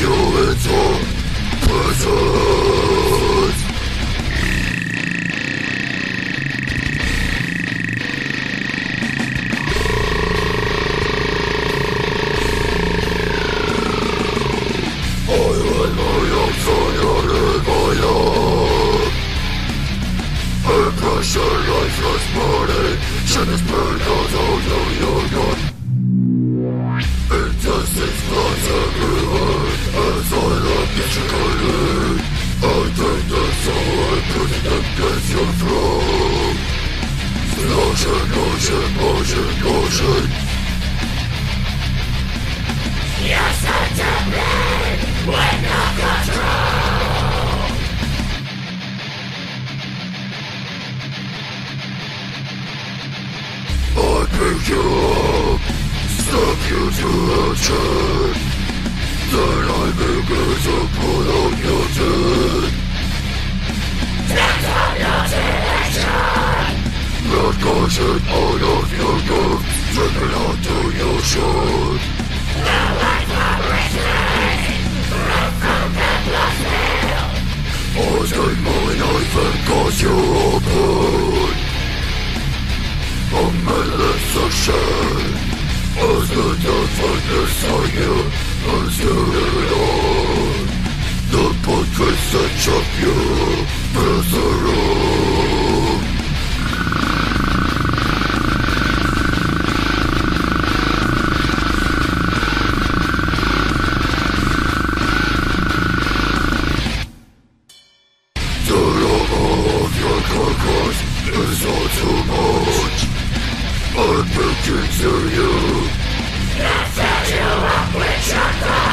called you into presence. I let my own fire in love. A pressure body, shed this burn out of your Color I think that's how I put it against your throat Motion, motion, motion, motion You're such a man with no control. I pick you up Step you to action Then I begin to pull on your dead That's all your direction. Blood gushing out of your gut Dripping out to your shirt The life of retreat. Run from the blood field. I take my knife and cause you open A endless shame As the death of inside you As visage of your Bezerum. The love of your carcass is all too much. I'm making to you. If you up with your we